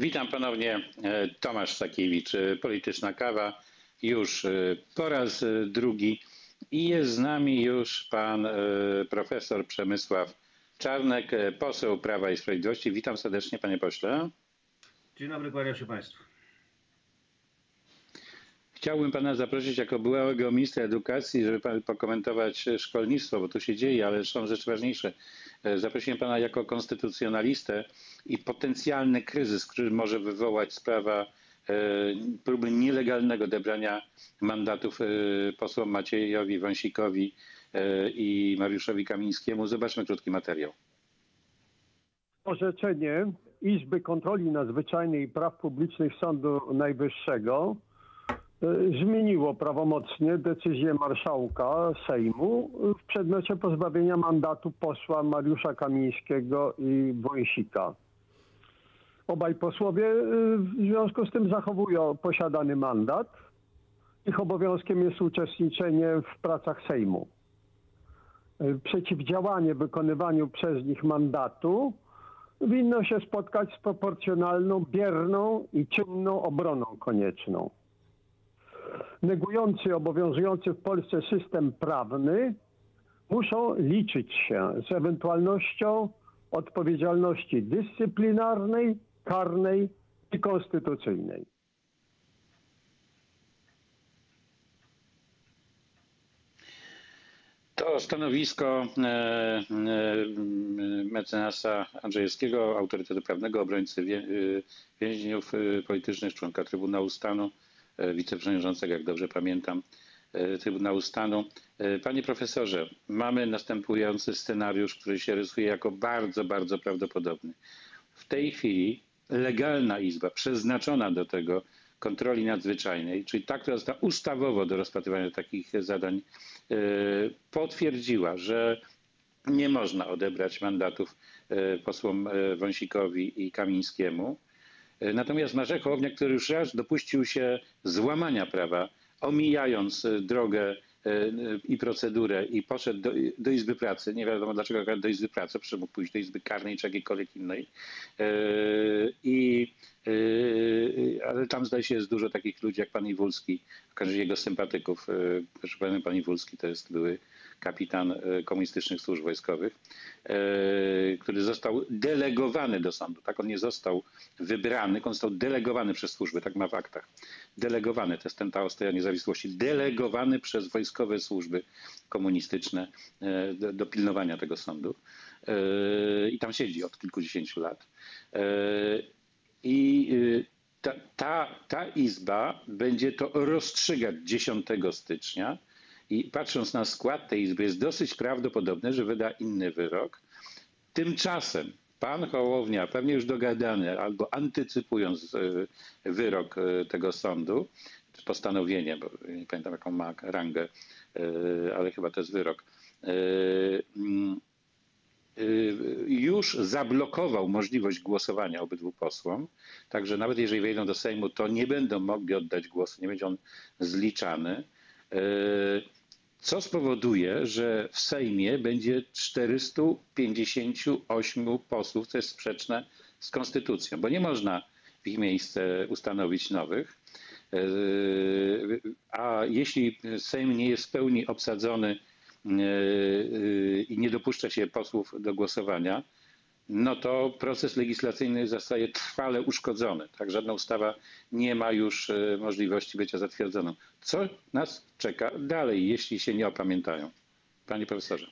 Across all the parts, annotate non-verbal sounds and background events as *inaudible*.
Witam ponownie. E, Tomasz Sakiewicz, e, Polityczna Kawa, już e, po raz drugi. I jest z nami już pan profesor Przemysław Czarnek, poseł Prawa i Sprawiedliwości. Witam serdecznie, panie pośle. Dzień dobry, kłaniam się państwu. Chciałbym pana zaprosić jako byłego ministra edukacji, żeby pan pokomentować szkolnictwo, bo tu się dzieje, ale są rzeczy ważniejsze. Zaprosiłem pana jako konstytucjonalistę i potencjalny kryzys, który może wywołać sprawa e, próby nielegalnego odebrania mandatów e, posłom Maciejowi Wąsikowi e, i Mariuszowi Kamińskiemu. Zobaczmy krótki materiał. Orzeczenie Izby Kontroli Nadzwyczajnej i Praw Publicznych Sądu Najwyższego zmieniło prawomocnie decyzję marszałka Sejmu w przedmiocie pozbawienia mandatu posła Mariusza Kamińskiego i Wąsika. Obaj posłowie y, w związku z tym zachowują posiadany mandat. Ich obowiązkiem jest uczestniczenie w pracach Sejmu. Y, przeciwdziałanie wykonywaniu przez nich mandatu winno się spotkać z proporcjonalną, bierną i czynną obroną konieczną. Negujący obowiązujący w Polsce system prawny muszą liczyć się z ewentualnością odpowiedzialności dyscyplinarnej karnej i konstytucyjnej. To stanowisko e, e, mecenasa Andrzejewskiego, autorytetu prawnego, obrońcy e, więźniów politycznych, członka Trybunału Stanu, wiceprzewodniczącego, jak dobrze pamiętam, Trybunału Stanu. Panie profesorze, mamy następujący scenariusz, który się rysuje jako bardzo, bardzo prawdopodobny. W tej chwili legalna izba przeznaczona do tego kontroli nadzwyczajnej, czyli ta, która została ustawowo do rozpatrywania takich zadań, e, potwierdziła, że nie można odebrać mandatów e, posłom e, Wąsikowi i Kamińskiemu. Natomiast Marek Hołownia, który już raz dopuścił się złamania prawa, omijając drogę i procedurę i poszedł do, do, Izby Pracy, nie wiadomo dlaczego do Izby Pracy, przecież mógł pójść do Izby Karnej czy jakiejkolwiek innej. I, ale tam zdaje się jest dużo takich ludzi jak pan Iwulski, jego sympatyków. Proszę pan Iwulski to jest były kapitan komunistycznych służb wojskowych, który został delegowany do sądu. Tak, on nie został wybrany, on został delegowany przez służby, tak ma w aktach delegowany, to jest ten ta ostoja niezawisłości, delegowany przez wojskowe służby komunistyczne e, do, do pilnowania tego sądu. E, I tam siedzi od kilkudziesięciu lat. E, I ta, ta, ta izba będzie to rozstrzygać 10 stycznia. I patrząc na skład tej izby, jest dosyć prawdopodobne, że wyda inny wyrok. Tymczasem Pan Hołownia, pewnie już dogadany, albo antycypując e, wyrok e, tego sądu, postanowienie, bo nie pamiętam jaką ma rangę, e, ale chyba to jest wyrok, mm, już zablokował możliwość głosowania obydwu posłom, także nawet jeżeli wejdą do Sejmu, to nie będą mogli oddać głosu, nie będzie on zliczany co spowoduje, że w Sejmie będzie 458 posłów, co jest sprzeczne z konstytucją, bo nie można w ich miejsce ustanowić nowych. E, a jeśli Sejm nie jest w pełni obsadzony e, e, i nie dopuszcza się posłów do głosowania, no to proces legislacyjny zostaje trwale uszkodzony. Tak, żadna ustawa nie ma już e, możliwości bycia zatwierdzoną. Co nas czeka dalej, jeśli się nie opamiętają? Panie profesorze.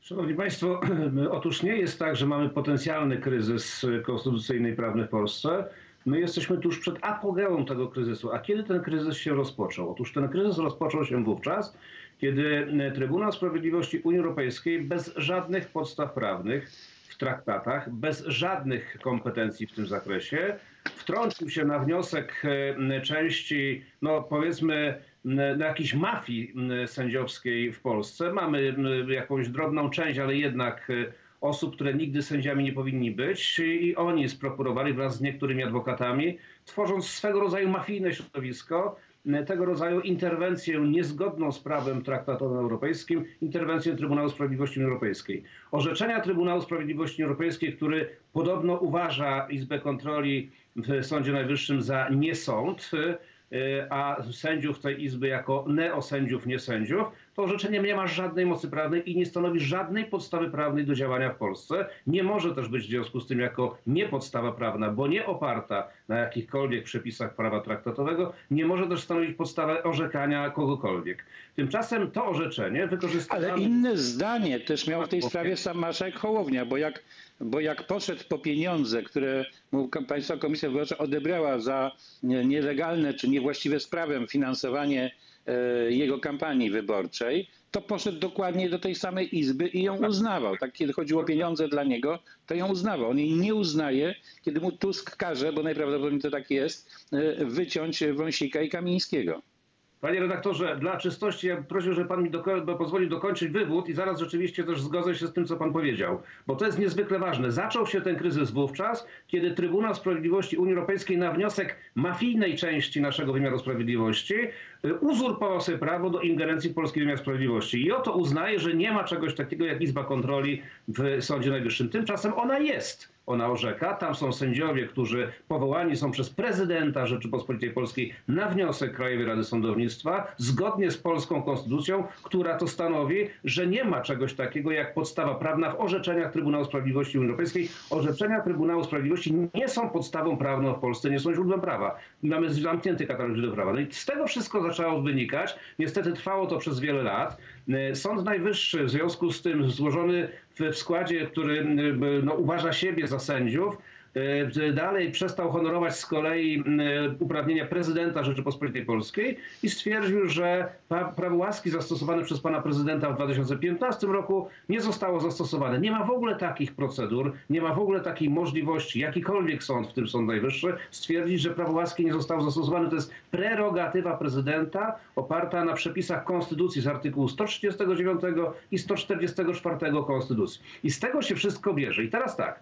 Szanowni Państwo, *clears throat* otóż nie jest tak, że mamy potencjalny kryzys konstytucyjny i prawny w Polsce. My jesteśmy tuż przed apogeum tego kryzysu. A kiedy ten kryzys się rozpoczął? Otóż ten kryzys rozpoczął się wówczas, kiedy Trybunał Sprawiedliwości Unii Europejskiej bez żadnych podstaw prawnych traktatach, bez żadnych kompetencji w tym zakresie. Wtrącił się na wniosek e, części, no powiedzmy, na jakiejś mafii sędziowskiej w Polsce. Mamy jakąś drobną część, ale jednak e, osób, które nigdy sędziami nie powinni być i oni sprokurowali wraz z niektórymi adwokatami, tworząc swego rodzaju mafijne środowisko, tego rodzaju interwencję niezgodną z prawem traktatowym europejskim, interwencję Trybunału Sprawiedliwości Unii Europejskiej. Orzeczenia Trybunału Sprawiedliwości Unii Europejskiej, który podobno uważa Izbę Kontroli w Sądzie Najwyższym za niesąd, a sędziów tej Izby jako neosędziów, nie sędziów, to orzeczenie nie ma żadnej mocy prawnej i nie stanowi żadnej podstawy prawnej do działania w Polsce. Nie może też być w związku z tym jako niepodstawa prawna, bo nie oparta na jakichkolwiek przepisach prawa traktatowego, nie może też stanowić podstawy orzekania kogokolwiek. Tymczasem to orzeczenie wykorzystane... Ale inne zdanie też miał w tej sprawie sam marszałek Hołownia, bo jak, bo jak poszedł po pieniądze, które mu Państwa Komisja Wyborcza odebrała za nielegalne czy niewłaściwe sprawę finansowanie E, jego kampanii wyborczej, to poszedł dokładnie do tej samej izby i ją uznawał. Tak, kiedy chodziło o pieniądze dla niego, to ją uznawał. On jej nie uznaje, kiedy mu Tusk każe, bo najprawdopodobniej to tak jest, e, wyciąć Wąsika i Kamińskiego. Panie redaktorze, dla czystości ja prosił, żeby pan mi doko pozwolił dokończyć wywód i zaraz rzeczywiście też zgodzę się z tym, co pan powiedział, bo to jest niezwykle ważne. Zaczął się ten kryzys wówczas, kiedy Trybunał Sprawiedliwości Unii Europejskiej na wniosek mafijnej części naszego wymiaru sprawiedliwości y, uzurpował sobie prawo do ingerencji w polski wymiar sprawiedliwości. I oto uznaje, że nie ma czegoś takiego jak Izba Kontroli w Sądzie Najwyższym. Tymczasem ona jest ona orzeka. Tam są sędziowie, którzy powołani są przez prezydenta Rzeczypospolitej Polskiej na wniosek Krajowej Rady Sądownictwa, zgodnie z polską konstytucją, która to stanowi, że nie ma czegoś takiego jak podstawa prawna w orzeczeniach Trybunału Sprawiedliwości Unii Europejskiej. Orzeczenia Trybunału Sprawiedliwości nie są podstawą prawną w Polsce, nie są źródłem prawa. Mamy zamknięty katalog źródeł prawa. No i z tego wszystko zaczęło wynikać. Niestety trwało to przez wiele lat. Sąd Najwyższy w związku z tym złożony w składzie, który no, uważa siebie za sędziów, dalej przestał honorować z kolei uprawnienia prezydenta Rzeczypospolitej Polskiej i stwierdził, że prawo łaski zastosowane przez pana prezydenta w 2015 roku nie zostało zastosowane. Nie ma w ogóle takich procedur, nie ma w ogóle takiej możliwości, jakikolwiek sąd, w tym Sąd Najwyższy, stwierdzić, że prawo łaski nie zostało zastosowane. To jest prerogatywa prezydenta oparta na przepisach konstytucji z artykułu 139 i 144 Konstytucji. I z tego się wszystko bierze. I teraz tak.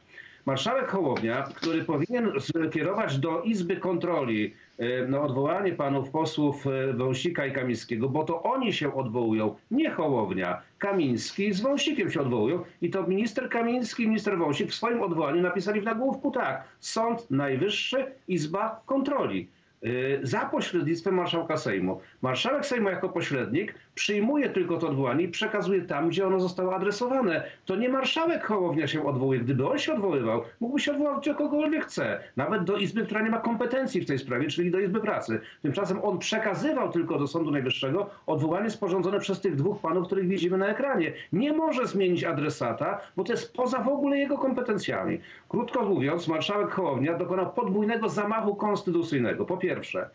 Marszałek Hołownia, który powinien kierować do Izby Kontroli e, na odwołanie panów posłów e, Wąsika i Kamińskiego, bo to oni się odwołują, nie Hołownia. Kamiński z Wąsikiem się odwołują i to minister Kamiński i minister Wąsik w swoim odwołaniu napisali w nagłówku tak. Sąd Najwyższy, Izba Kontroli. Y, za pośrednictwem marszałka Sejmu. Marszałek Sejmu jako pośrednik przyjmuje tylko to odwołanie i przekazuje tam, gdzie ono zostało adresowane. To nie marszałek Hołownia się odwołuje. Gdyby on się odwoływał, mógłby się odwołać do kogokolwiek chce. Nawet do Izby, która nie ma kompetencji w tej sprawie, czyli do Izby Pracy. Tymczasem on przekazywał tylko do Sądu Najwyższego odwołanie sporządzone przez tych dwóch panów, których widzimy na ekranie. Nie może zmienić adresata, bo to jest poza w ogóle jego kompetencjami. Krótko mówiąc, marszałek Hołownia dokonał podwójnego zamachu konstytucyjnego. Po pierwsze,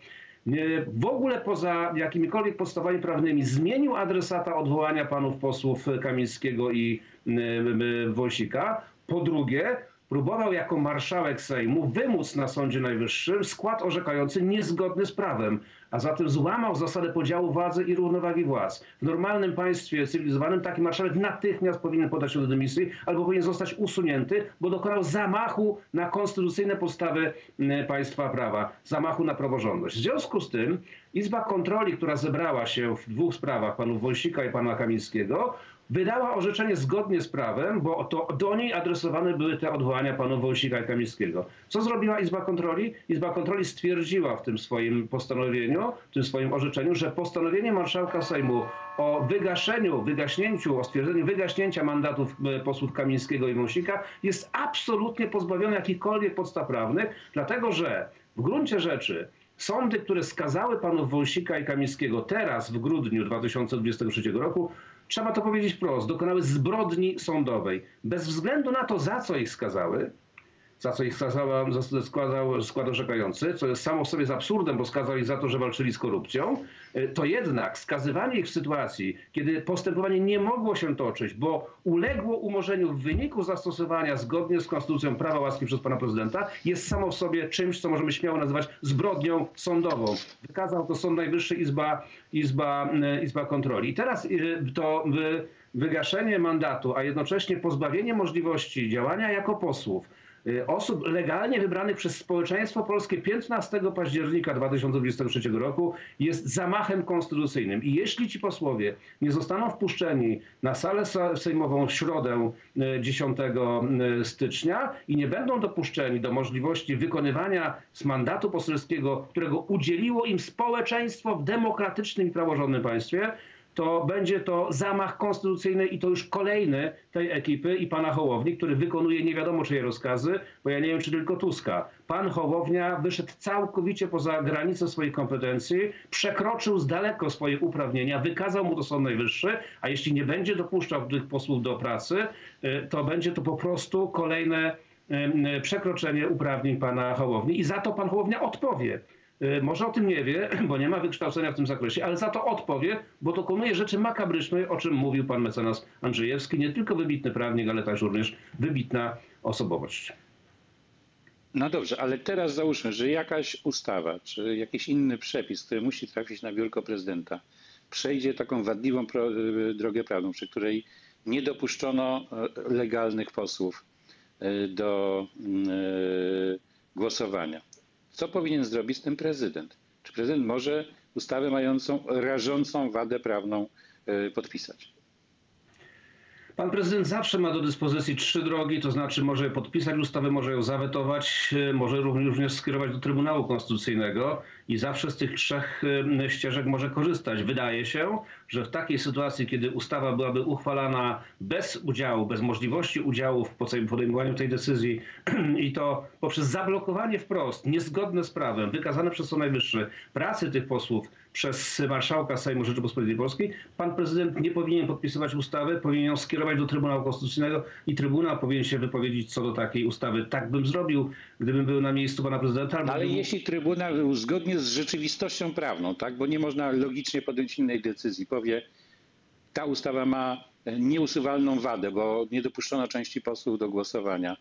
w ogóle poza jakimikolwiek podstawami prawnymi zmienił adresata odwołania panów posłów Kamińskiego i Wąsika. Po drugie, próbował jako marszałek Sejmu wymóc na Sądzie Najwyższym skład orzekający niezgodny z prawem, a zatem złamał zasadę podziału władzy i równowagi władz. W normalnym państwie cywilizowanym taki marszałek natychmiast powinien podać się do dymisji albo powinien zostać usunięty, bo dokonał zamachu na konstytucyjne podstawy państwa prawa, zamachu na praworządność. W związku z tym Izba Kontroli, która zebrała się w dwóch sprawach, panów Wąsika i pana Kamińskiego, wydała orzeczenie zgodnie z prawem, bo to do niej adresowane były te odwołania panów Wąsika i Kamińskiego. Co zrobiła Izba Kontroli? Izba Kontroli stwierdziła w tym swoim postanowieniu, w tym swoim orzeczeniu, że postanowienie marszałka Sejmu o wygaszeniu, wygaśnięciu, o stwierdzeniu wygaśnięcia mandatów e, posłów Kamińskiego i Wąsika jest absolutnie pozbawione jakichkolwiek podstaw prawnych, dlatego że w gruncie rzeczy sądy, które skazały panów Wąsika i Kamińskiego teraz w grudniu 2023 roku trzeba to powiedzieć wprost, dokonały zbrodni sądowej. Bez względu na to, za co ich skazały, za co ich skazał, składał skład orzekający, co jest samo w sobie z absurdem, bo skazał ich za to, że walczyli z korupcją, y, to jednak skazywanie ich w sytuacji, kiedy postępowanie nie mogło się toczyć, bo uległo umorzeniu w wyniku zastosowania zgodnie z konstytucją prawa łaski przez pana prezydenta, jest samo w sobie czymś, co możemy śmiało nazywać zbrodnią sądową. Wykazał to Sąd Najwyższy, Izba, Izba, y, Izba Kontroli. I teraz y, to wygaszenie mandatu, a jednocześnie pozbawienie możliwości działania jako posłów, osób legalnie wybranych przez społeczeństwo polskie 15 października 2023 roku jest zamachem konstytucyjnym. I jeśli ci posłowie nie zostaną wpuszczeni na salę sejmową w środę 10 stycznia i nie będą dopuszczeni do możliwości wykonywania z mandatu poselskiego, którego udzieliło im społeczeństwo w demokratycznym i praworządnym państwie, to będzie to zamach konstytucyjny i to już kolejny tej ekipy i pana Hołowni, który wykonuje nie wiadomo czyje rozkazy, bo ja nie wiem, czy tylko Tuska. Pan Hołownia wyszedł całkowicie poza granicę swoich kompetencji, przekroczył z daleko swoje uprawnienia, wykazał mu to Sąd Najwyższy, a jeśli nie będzie dopuszczał tych posłów do pracy, y, to będzie to po prostu kolejne przekroczenie uprawnień pana Hołowni i za to pan Hołownia odpowie. Y, może o tym nie wie, *clears throat* bo nie ma wykształcenia w tym zakresie, ale za to odpowie, bo dokonuje rzeczy makabrycznej, o czym mówił pan mecenas Andrzejewski, nie tylko wybitny prawnik, ale też również wybitna osobowość. No dobrze, ale teraz załóżmy, że jakaś ustawa czy jakiś inny przepis, który musi trafić na biurko prezydenta, przejdzie taką wadliwą y, drogę prawną, przy której nie dopuszczono y, legalnych posłów do głosowania. Co powinien zrobić ten prezydent? Czy prezydent może ustawę mającą rażącą wadę prawną e, podpisać? Pan prezydent zawsze ma do dyspozycji trzy drogi, to znaczy może podpisać ustawę, może ją zawetować, e, może również skierować do Trybunału Konstytucyjnego i zawsze z tych trzech ścieżek może korzystać. Wydaje się, że w takiej sytuacji, kiedy ustawa byłaby uchwalana bez udziału, bez możliwości udziału w podejmowaniu tej decyzji *clears throat* i to poprzez zablokowanie wprost, niezgodne z prawem, wykazane przez Sąd Najwyższy, pracy tych posłów przez marszałka Sejmu Rzeczypospolitej Polskiej, pan prezydent nie powinien podpisywać ustawy, powinien ją skierować do Trybunału Konstytucyjnego i Trybunał powinien się wypowiedzieć co do takiej ustawy. Tak bym zrobił, gdybym był na miejscu pana prezydenta. Ale bym... jeśli Trybunał zgodnie z rzeczywistością prawną, tak, bo nie można logicznie podjąć innej decyzji, powie, ta ustawa ma nieusuwalną wadę, bo nie dopuszczono części posłów do głosowania.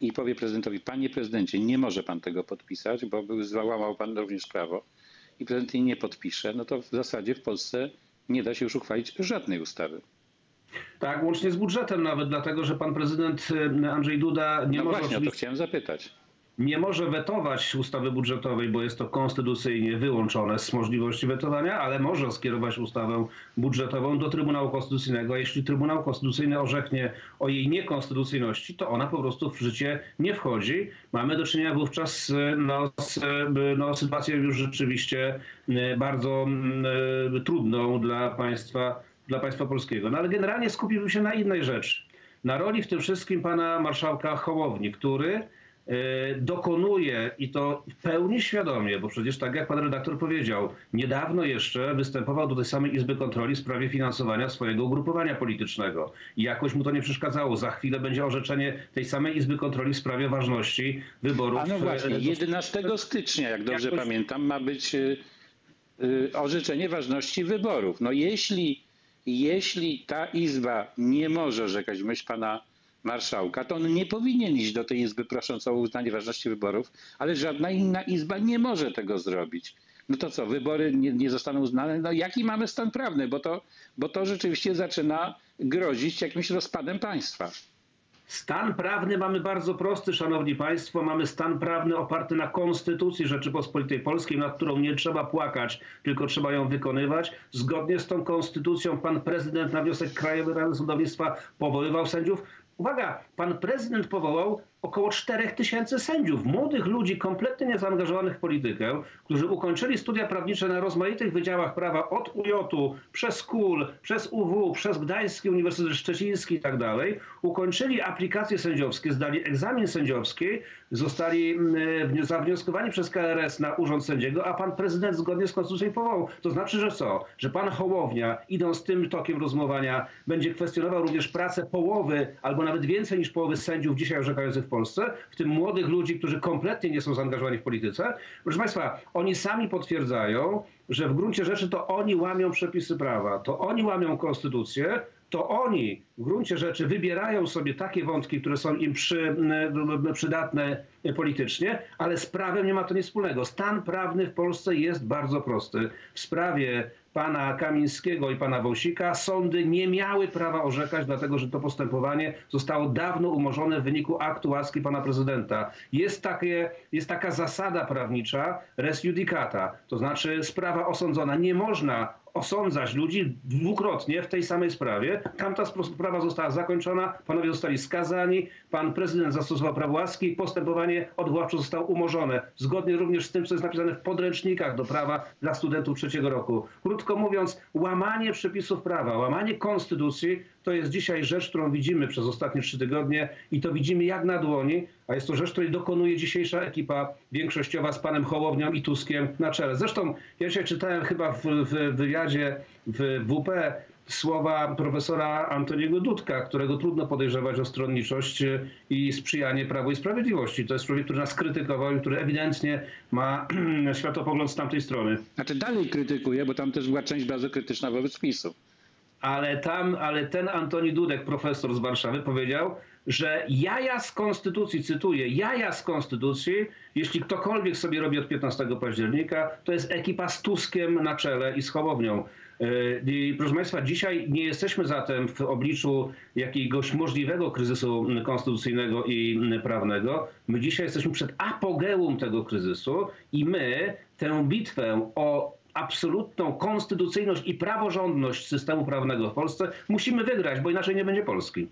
I powie prezydentowi, panie prezydencie, nie może pan tego podpisać, bo złamał pan również prawo. I prezydent jej nie podpisze, no to w zasadzie w Polsce nie da się już uchwalić żadnej ustawy. Tak, łącznie z budżetem nawet, dlatego że pan prezydent e, Andrzej Duda nie no może... właśnie, o to chciałem zapytać nie może wetować ustawy budżetowej, bo jest to konstytucyjnie wyłączone z możliwości wetowania, ale może skierować ustawę budżetową do Trybunału Konstytucyjnego. A jeśli Trybunał Konstytucyjny orzeknie o jej niekonstytucyjności, to ona po prostu w życie nie wchodzi. Mamy do czynienia wówczas no, z no, sytuacją już rzeczywiście e, bardzo y, trudną dla państwa, dla państwa polskiego. No ale generalnie skupiłbym się na innej rzeczy. Na roli w tym wszystkim pana marszałka Hołowni, który E, dokonuje i to w pełni świadomie, bo przecież tak jak pan redaktor powiedział, niedawno jeszcze występował do tej samej Izby Kontroli w sprawie finansowania swojego ugrupowania politycznego i jakoś mu to nie przeszkadzało. Za chwilę będzie orzeczenie tej samej Izby Kontroli w sprawie ważności wyborów. A no właśnie, 11 stycznia, jak dobrze jakoś... pamiętam, ma być y, orzeczenie ważności wyborów. No jeśli, jeśli ta Izba nie może orzekać myśl pana marszałka, to on nie powinien iść do tej izby prosząc o uznanie ważności wyborów, ale żadna inna izba nie może tego zrobić. No to co, wybory nie, nie zostaną uznane? No jaki mamy stan prawny? Bo to, bo to rzeczywiście zaczyna grozić jakimś rozpadem państwa. Stan prawny mamy bardzo prosty, szanowni państwo. Mamy stan prawny oparty na Konstytucji Rzeczypospolitej Polskiej, nad którą nie trzeba płakać, tylko trzeba ją wykonywać. Zgodnie z tą konstytucją pan prezydent na wniosek Krajowej Rady Sądownictwa powoływał sędziów. Uwaga, pan prezydent powołał około 4 tysięcy sędziów, młodych ludzi kompletnie niezaangażowanych w politykę, którzy ukończyli studia prawnicze na rozmaitych wydziałach prawa od UJ, przez KUL, przez UW, przez Gdański Uniwersytet Szczeciński i tak dalej, ukończyli aplikacje sędziowskie, zdali egzamin sędziowski, zostali mm, zawnioskowani przez KRS na urząd sędziego, a pan prezydent zgodnie z konstytucją powołał. To znaczy, że co? Że pan Hołownia, idąc tym tokiem rozumowania, będzie kwestionował również pracę połowy albo nawet więcej niż połowy sędziów dzisiaj orzekających w Polsce, w tym młodych ludzi, którzy kompletnie nie są zaangażowani w polityce. Proszę Państwa, oni sami potwierdzają, że w gruncie rzeczy to oni łamią przepisy prawa, to oni łamią konstytucję, to oni w gruncie rzeczy wybierają sobie takie wątki, które są im przy, przydatne politycznie, ale z prawem nie ma to nic wspólnego. Stan prawny w Polsce jest bardzo prosty. W sprawie pana Kamińskiego i pana Wąsika sądy nie miały prawa orzekać, dlatego że to postępowanie zostało dawno umorzone w wyniku aktu łaski pana prezydenta. Jest, takie, jest taka zasada prawnicza res judicata, to znaczy sprawa osądzona. Nie można osądzać ludzi dwukrotnie w tej samej sprawie. Tamta sprawa została zakończona, panowie zostali skazani, pan prezydent zastosował prawo łaski i postępowanie odwoławcze zostało umorzone. Zgodnie również z tym, co jest napisane w podręcznikach do prawa dla studentów trzeciego roku. Krótko mówiąc, łamanie przepisów prawa, łamanie konstytucji to jest dzisiaj rzecz, którą widzimy przez ostatnie trzy tygodnie i to widzimy jak na dłoni, a jest to rzecz, której dokonuje dzisiejsza ekipa większościowa z panem Hołownią i Tuskiem na czele. Zresztą ja czytałem chyba w, w wywiadzie w WP słowa profesora Antoniego Dudka, którego trudno podejrzewać o stronniczość i sprzyjanie Prawu i Sprawiedliwości. To jest człowiek, który nas krytykował i który ewidentnie ma *clears throat* światopogląd z tamtej strony. Znaczy dalej krytykuje, bo tam też była część bardzo krytyczna wobec PiSu. Ale tam, ale ten Antoni Dudek, profesor z Warszawy, powiedział, że jaja z konstytucji, cytuję, jaja z konstytucji, jeśli ktokolwiek sobie robi od 15 października, to jest ekipa z Tuskiem na czele i z Hołownią. I proszę Państwa, dzisiaj nie jesteśmy zatem w obliczu jakiegoś możliwego kryzysu konstytucyjnego i prawnego. My dzisiaj jesteśmy przed apogeum tego kryzysu i my tę bitwę o absolutną konstytucyjność i praworządność systemu prawnego w Polsce musimy wygrać, bo inaczej nie będzie Polski.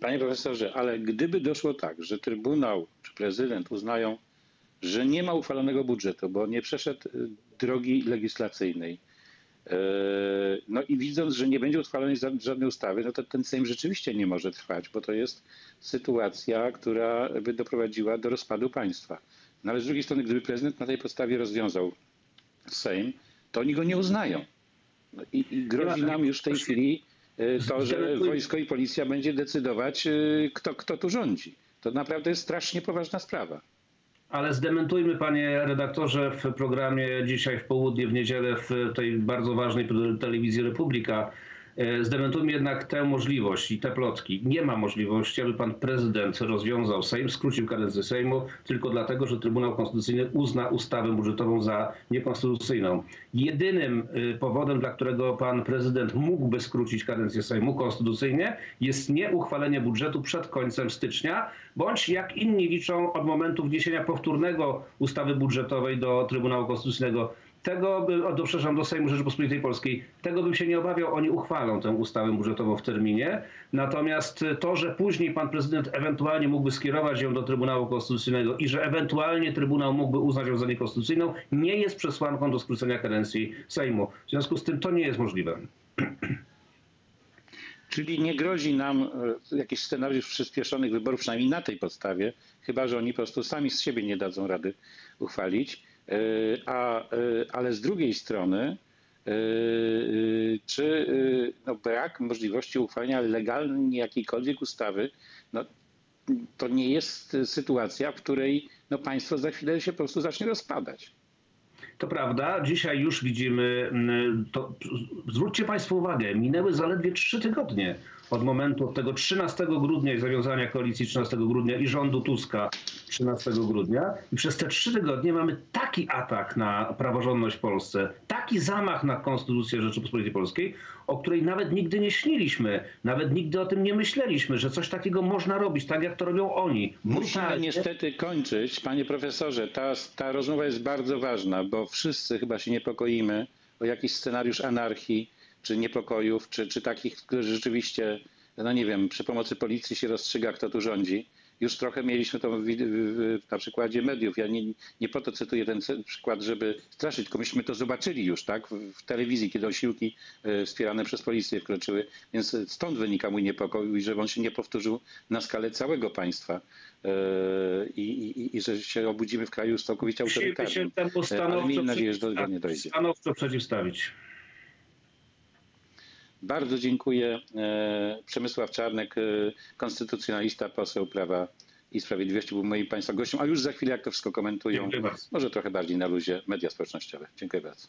Panie profesorze, ale gdyby doszło tak, że Trybunał czy prezydent uznają, że nie ma uchwalonego budżetu, bo nie przeszedł drogi legislacyjnej, no i widząc, że nie będzie uchwalonej żadnej ustawy, no to ten Sejm rzeczywiście nie może trwać, bo to jest sytuacja, która by doprowadziła do rozpadu państwa. No ale z drugiej strony, gdyby prezydent na tej podstawie rozwiązał Sejm, to oni go nie uznają. No i, i grozi nam już w tej chwili to, że wojsko i policja będzie decydować, kto, kto tu rządzi. To naprawdę jest strasznie poważna sprawa. Ale zdementujmy, panie redaktorze, w programie dzisiaj w południe, w niedzielę, w tej bardzo ważnej telewizji Republika, Zdementujmy jednak tę możliwość i te plotki. Nie ma możliwości, aby pan prezydent rozwiązał Sejm, skrócił kadencję Sejmu tylko dlatego, że Trybunał Konstytucyjny uzna ustawę budżetową za niekonstytucyjną. Jedynym powodem, dla którego pan prezydent mógłby skrócić kadencję Sejmu konstytucyjnie, jest nieuchwalenie budżetu przed końcem stycznia, bądź jak inni liczą od momentu wniesienia powtórnego ustawy budżetowej do Trybunału Konstytucyjnego tego, do, przepraszam, do Sejmu Rzeczypospolitej Polskiej, tego bym się nie obawiał, oni uchwalą tę ustawę budżetową w terminie. Natomiast to, że później pan prezydent ewentualnie mógłby skierować ją do Trybunału Konstytucyjnego i że ewentualnie Trybunał mógłby uznać ją za niekonstytucyjną, nie jest przesłanką do skrócenia kadencji Sejmu. W związku z tym to nie jest możliwe. *clears throat* Czyli nie grozi nam jakiś scenariusz przyspieszonych wyborów, przynajmniej na tej podstawie, chyba że oni po prostu sami z siebie nie dadzą rady uchwalić. A, ale z drugiej strony, czy no, brak możliwości uchwalenia legalnie jakiejkolwiek ustawy, no, to nie jest sytuacja, w której no, państwo za chwilę się po prostu zacznie rozpadać. To prawda, dzisiaj już widzimy, to, zwróćcie Państwo uwagę, minęły zaledwie trzy tygodnie od momentu od tego 13 grudnia i zawiązania koalicji 13 grudnia i rządu Tuska 13 grudnia. I przez te trzy tygodnie mamy taki atak na praworządność w Polsce, taki zamach na konstytucję Rzeczypospolitej Polskiej, o której nawet nigdy nie śniliśmy, nawet nigdy o tym nie myśleliśmy, że coś takiego można robić, tak jak to robią oni. Musimy niestety kończyć. Panie profesorze, ta, ta rozmowa jest bardzo ważna, bo wszyscy chyba się niepokoimy o jakiś scenariusz anarchii, czy niepokojów, czy, czy takich, które rzeczywiście, no nie wiem, przy pomocy policji się rozstrzyga, kto tu rządzi. Już trochę mieliśmy to w, w, na przykładzie mediów. Ja nie, nie po to cytuję ten przykład, żeby straszyć, tylko myśmy to zobaczyli już, tak, w, w telewizji, kiedy osiłki y, wspierane przez policję wkroczyły. Więc stąd wynika mój niepokój i że on się nie powtórzył na skalę całego państwa. I, i, i, że się obudzimy w kraju całkowicie autorytarnym. się temu Ale miejmy nadzieję, że do tego nie dojdzie. Stanowczo przeciwstawić. Bardzo dziękuję. Przemysław Czarnek, konstytucjonalista, poseł Prawa i Sprawiedliwości był moim Państwa gościem, a już za chwilę, jak to wszystko komentują, może trochę bardziej na luzie, media społecznościowe. Dziękuję bardzo.